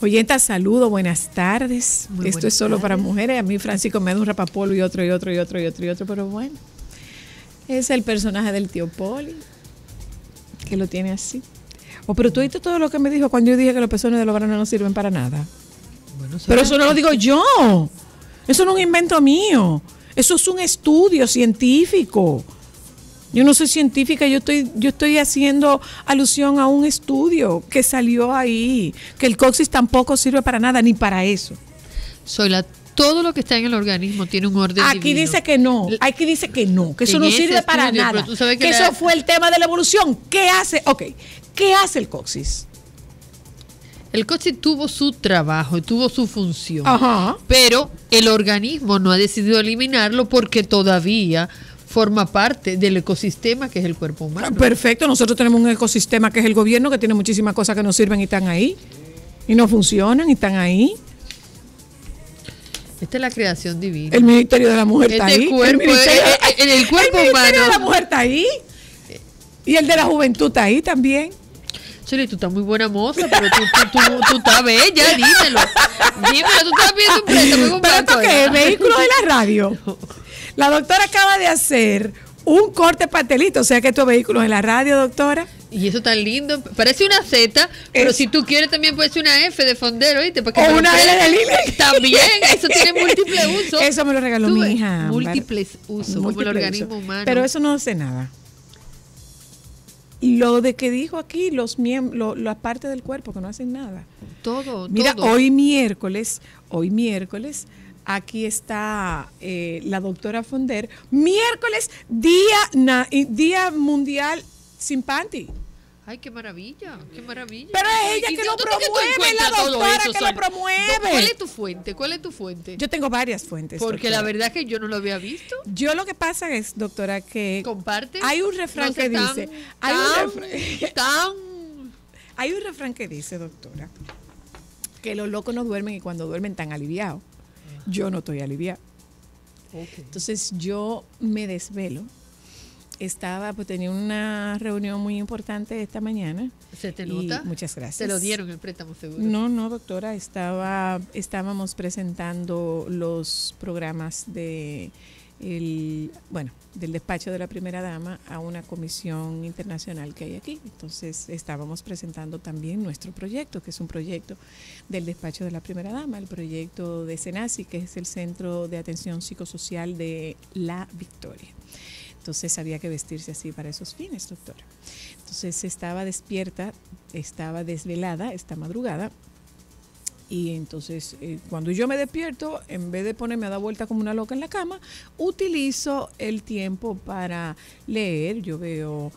Oyentas, saludo, buenas tardes. Esto es solo para mujeres. A mí Francisco me da un rapapolo y otro y otro y otro y otro y otro, pero bueno. Es el personaje del tío Poli, que lo tiene así. Oh, pero tú oíste todo lo que me dijo cuando yo dije que los pezones de los varones no sirven para nada. pero eso no lo digo yo. Eso no es un invento mío. Eso es un estudio científico. Yo no soy científica, yo estoy, yo estoy haciendo alusión a un estudio que salió ahí, que el coxis tampoco sirve para nada, ni para eso. Soy la todo lo que está en el organismo tiene un orden Aquí dice que no, aquí dice que no, que eso no sirve para nada. que, eso fue el tema de la evolución. ¿Qué hace? Ok, ¿qué hace el coxis? El coxis tuvo su trabajo, tuvo su función, pero el organismo no ha decidido eliminarlo porque todavía forma parte del ecosistema que es el cuerpo humano. Perfecto, nosotros tenemos un ecosistema que es el gobierno que tiene muchísimas cosas que no sirven y están ahí y no funcionan y están ahí. Esta es la creación divina. El Ministerio de la Mujer está este ahí. Cuerpo, el, ministerio, el, el, cuerpo el Ministerio de la Mujer está ahí. Y el de la Juventud está ahí también. Chile, tú estás muy buena moza, pero tú, tú, tú, tú estás bella, dímelo. Dímelo, tú estás viendo un préstamo. ¿Pero esto qué es? ¿Vehículo de la radio? La doctora acaba de hacer un corte pastelito, o sea que estos vehículos en la radio, doctora. Y eso tan lindo. Parece una Z, pero si tú quieres también puede ser una F de fondero, ¿oíste? Porque o una L de línea. También, eso tiene múltiples usos. Eso me lo regaló mi hija. Múltiples usos, como el organismo humano. Pero eso no hace nada. Lo de que dijo aquí, los miembros, la parte del cuerpo que no hacen nada. Todo, Mira, hoy miércoles, hoy miércoles, Aquí está eh, la doctora Fonder. Miércoles, día, día mundial sin panty. Ay, qué maravilla, qué maravilla. Pero es ella que lo promueve, la doctora que lo promueve. ¿Cuál es tu fuente? ¿Cuál es tu fuente? Yo tengo varias fuentes. Porque la verdad es que yo no lo había visto. Yo lo que pasa es, doctora, que comparte. Hay un refrán que dice, hay un refrán, hay un refrán que dice, doctora, que los locos no duermen y cuando duermen están aliviados yo no estoy aliviada. Entonces yo me desvelo. Estaba, pues tenía una reunión muy importante esta mañana. ¿Se te nota? muchas gracias. ¿Se lo dieron el préstamo seguro? No, no, doctora. Estaba, estábamos presentando los programas de el, bueno, del despacho de la primera dama a una comisión internacional que hay aquí. Entonces estábamos presentando también nuestro proyecto, que es un proyecto del despacho de la primera dama, el proyecto de SENASI, que es el Centro de Atención Psicosocial de La Victoria. Entonces había que vestirse así para esos fines, doctora. Entonces estaba despierta, estaba desvelada esta madrugada y entonces, eh, cuando yo me despierto, en vez de ponerme a dar vuelta como una loca en la cama, utilizo el tiempo para leer. Yo veo,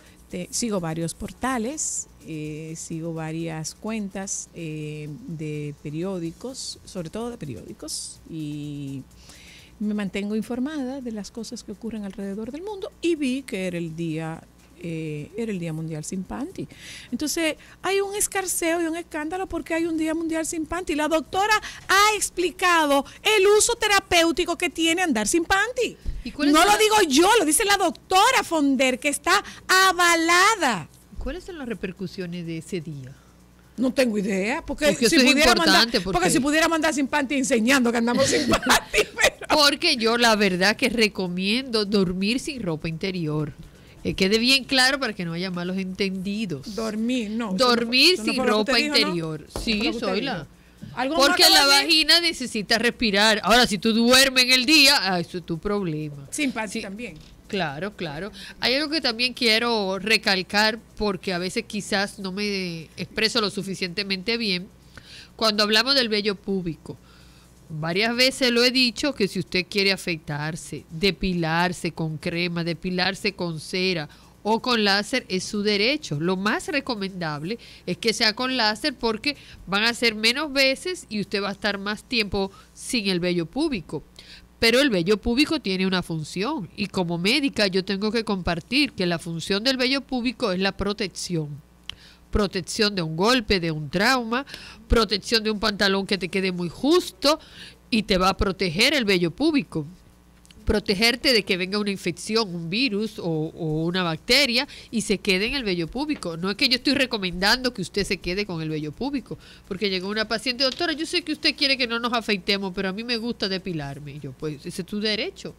sigo varios portales, eh, sigo varias cuentas eh, de periódicos, sobre todo de periódicos, y me mantengo informada de las cosas que ocurren alrededor del mundo y vi que era el día eh, era el Día Mundial sin Panty. Entonces, hay un escarceo y un escándalo porque hay un Día Mundial sin Panty. La doctora ha explicado el uso terapéutico que tiene andar sin panty. no lo digo yo, lo dice la doctora Fonder, que está avalada. ¿Cuáles son las repercusiones de ese día? No tengo idea, porque, si, pudiera mandar, porque... si pudiera mandar sin panty enseñando que andamos sin panty. Porque yo la verdad que recomiendo dormir sin ropa interior. Que quede bien claro para que no haya malos entendidos. Dormir, no. Dormir sin ropa interior. Sí, soy la. Porque la vagina necesita respirar. Ahora, si tú duermes en el día, ah, eso es tu problema. Sin panty también. Claro, claro. Hay algo que también quiero recalcar porque a veces quizás no me expreso lo suficientemente bien. Cuando hablamos del vello público varias veces lo he dicho que si usted quiere afeitarse, depilarse con crema, depilarse con cera o con láser es su derecho. Lo más recomendable es que sea con láser porque van a ser menos veces y usted va a estar más tiempo sin el vello púbico. Pero el vello púbico tiene una función y como médica yo tengo que compartir que la función del vello púbico es la protección protección de un golpe, de un trauma, protección de un pantalón que te quede muy justo y te va a proteger el vello púbico. protegerte de que venga una infección, un virus o, una bacteria y se quede en el vello púbico. No es que yo estoy recomendando que usted se quede con el vello púbico, porque llegó una paciente, doctora, yo sé que usted quiere que no nos afeitemos, pero a mí me gusta depilarme. Y yo, pues ese es tu derecho.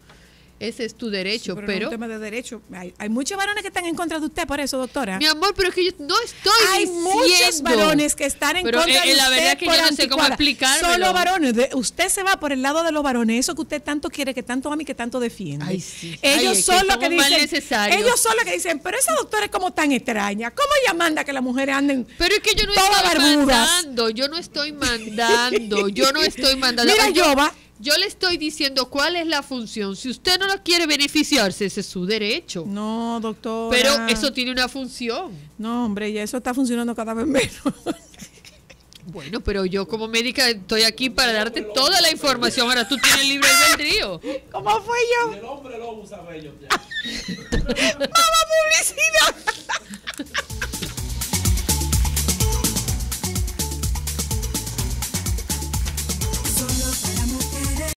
Ese es tu derecho, pero... es un tema de derecho. Hay, hay, muchos varones que están en contra de usted por eso, doctora. Mi amor, pero es que yo no estoy Hay muchos varones que están en contra eh, de la usted verdad que por yo no sé cómo explicármelo. Solo varones. De, usted se va por el lado de los varones. Eso que usted tanto quiere, que tanto ama y que tanto defiende. Ay, sí. Ellos Ay, son los que, dicen... necesario. Ellos son los que dicen, pero esa doctora es como tan extraña. ¿Cómo ella manda que las mujeres anden Pero es que yo no estoy barbudas? mandando. Yo no estoy mandando. Yo no estoy mandando. Mira, yo, yo le estoy diciendo cuál es la función. Si usted no lo quiere beneficiarse, ese es su derecho. No, doctora. Pero eso tiene una función. No, hombre, ya eso está funcionando cada vez menos. Bueno, pero yo como médica estoy aquí para darte toda la información. Ahora tú tienes libre albedrío. ¿Cómo fue yo? El hombre lobo usa bello ya. ¡Vamos, publicidad!